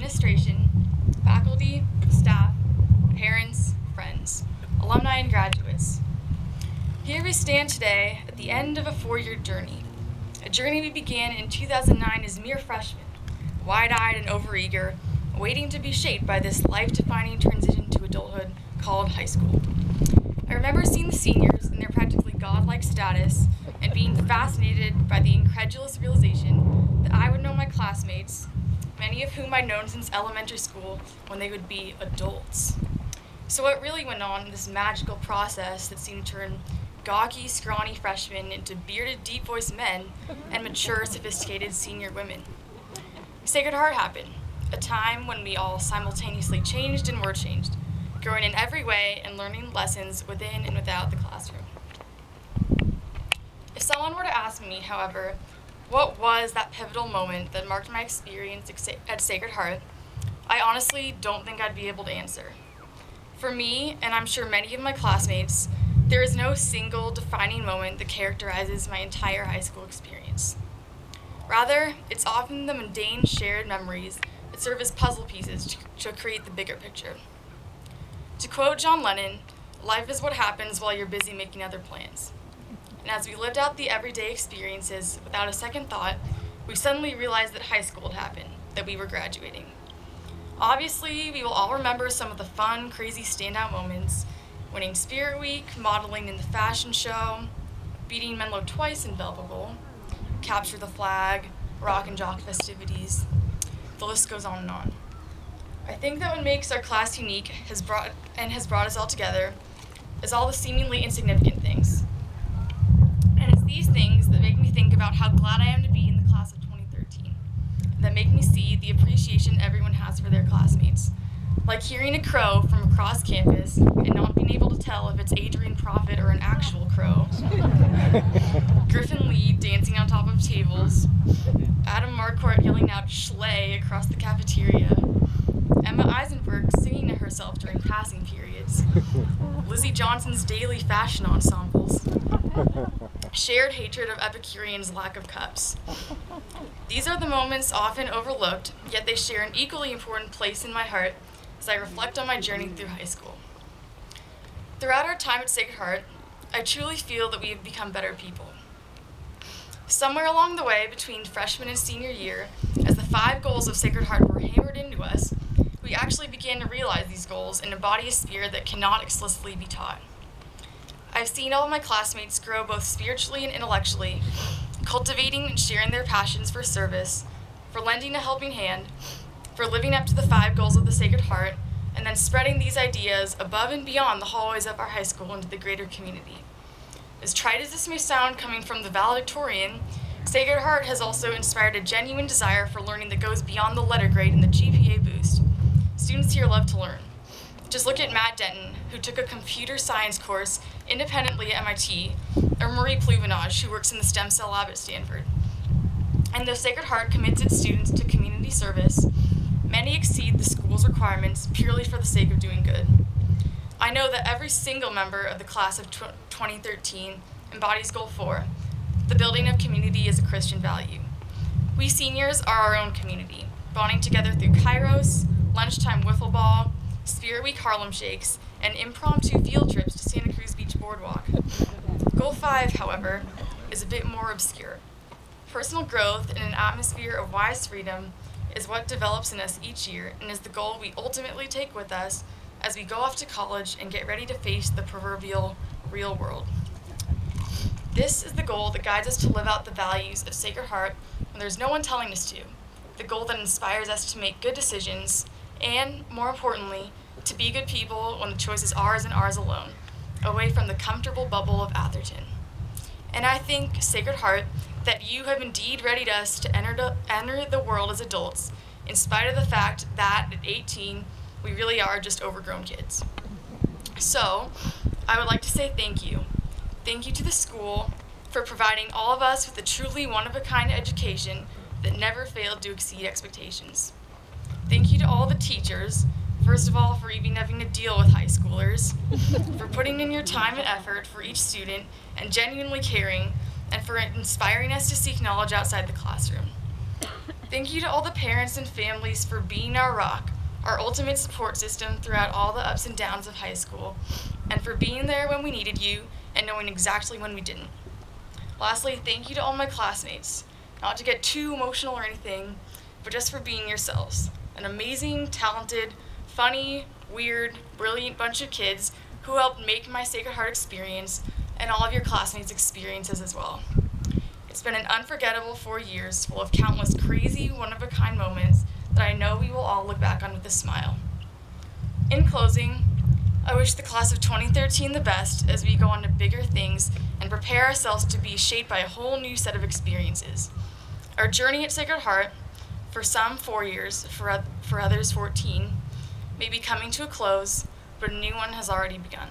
administration, faculty, staff, parents, friends, alumni, and graduates. Here we stand today at the end of a four-year journey, a journey we began in 2009 as mere freshmen, wide-eyed and overeager, waiting to be shaped by this life-defining transition to adulthood called high school. I remember seeing the seniors in their practically godlike status and being fascinated by the incredulous realization that I would know my classmates, many of whom I'd known since elementary school, when they would be adults. So what really went on in this magical process that seemed to turn gawky, scrawny freshmen into bearded, deep-voiced men and mature, sophisticated senior women? Sacred Heart happened, a time when we all simultaneously changed and were changed, growing in every way and learning lessons within and without the classroom. If someone were to ask me, however, what was that pivotal moment that marked my experience at Sacred Heart, I honestly don't think I'd be able to answer. For me, and I'm sure many of my classmates, there is no single defining moment that characterizes my entire high school experience. Rather, it's often the mundane shared memories that serve as puzzle pieces to, create the bigger picture. To quote John Lennon, life is what happens while you're busy making other plans. And as we lived out the everyday experiences without a second thought, we suddenly realized that high school had happened, that we were graduating. Obviously, we will all remember some of the fun, crazy standout moments, winning Spirit Week, modeling in the fashion show, beating Menlo twice in Belleville, capture the flag, rock and jock festivities. The list goes on and on. I think that what makes our class unique has brought and has brought us all together is all the seemingly insignificant things. These things that make me think about how glad I am to be in the class of 2013, that make me see the appreciation everyone has for their classmates. Like hearing a crow from across campus and not being able to tell if it's Adrian Prophet or an actual crow. Griffin Lee dancing on top of tables. Adam Marquardt yelling out schley across the cafeteria. Emma Eisenberg singing to herself during passing periods. Lizzie Johnson's daily fashion ensembles shared hatred of Epicureans' lack of cups. These are the moments often overlooked, yet they share an equally important place in my heart as I reflect on my journey through high school. Throughout our time at Sacred Heart, I truly feel that we have become better people. Somewhere along the way between freshman and senior year, as the five goals of Sacred Heart were hammered into us, we actually began to realize these goals and embody a spirit that cannot explicitly be taught. I've seen all of my classmates grow both spiritually and intellectually, cultivating and sharing their passions for service, for lending a helping hand, for living up to the five goals of the Sacred Heart, and then spreading these ideas above and beyond the hallways of our high school into the greater community. As trite as this may sound coming from the valedictorian, Sacred Heart has also inspired a genuine desire for learning that goes beyond the letter grade and the GPA boost. Students here love to learn. Just look at Matt Denton, who took a computer science course independently at MIT, or Marie Pluvinage, who works in the stem cell lab at Stanford. And though Sacred Heart commits its students to community service, many exceed the school's requirements purely for the sake of doing good. I know that every single member of the class of 2013 embodies Goal 4, the building of community as a Christian value. We seniors are our own community, bonding together through Kairos, lunchtime wiffle ball, Spirit Week Harlem Shakes, and impromptu field trips to Santa Cruz Beach Boardwalk. Goal 5, however, is a bit more obscure. Personal growth in an atmosphere of wise freedom is what develops in us each year and is the goal we ultimately take with us as we go off to college and get ready to face the proverbial real world. This is the goal that guides us to live out the values of Sacred Heart when there's no one telling us to, the goal that inspires us to make good decisions, and, more importantly, to be good people when the choice is ours and ours alone, away from the comfortable bubble of Atherton. And I think, Sacred Heart, that you have indeed readied us to enter, to enter the world as adults, in spite of the fact that at 18, we really are just overgrown kids. So, I would like to say thank you. Thank you to the school for providing all of us with a truly one-of-a-kind education that never failed to exceed expectations. Thank you to all the teachers, first of all, for even having to deal with high schoolers, for putting in your time and effort for each student and genuinely caring, and for inspiring us to seek knowledge outside the classroom. Thank you to all the parents and families for being our rock, our ultimate support system throughout all the ups and downs of high school, and for being there when we needed you and knowing exactly when we didn't. Lastly, thank you to all my classmates, not to get too emotional or anything, but just for being yourselves. An amazing, talented, funny, weird, brilliant bunch of kids who helped make my Sacred Heart experience and all of your classmates' experiences as well. It's been an unforgettable four years full of countless crazy, one of a kind moments that I know we will all look back on with a smile. In closing, I wish the class of 2013 the best as we go on to bigger things and prepare ourselves to be shaped by a whole new set of experiences. Our journey at Sacred Heart, for some four years, for, for others 14, may be coming to a close, but a new one has already begun.